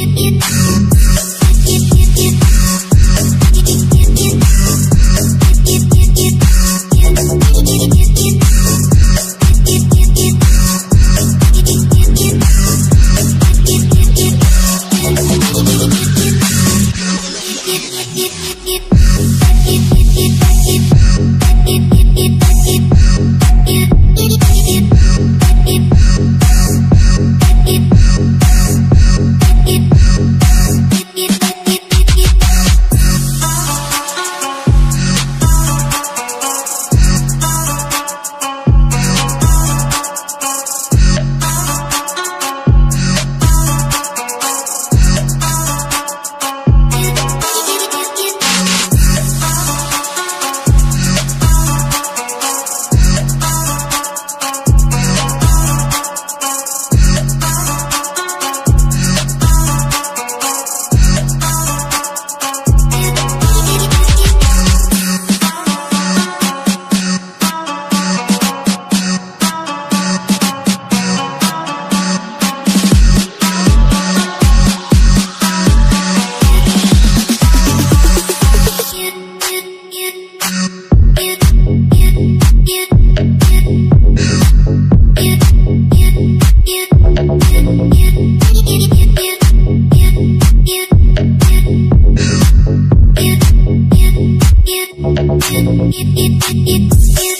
you it, it, it, it.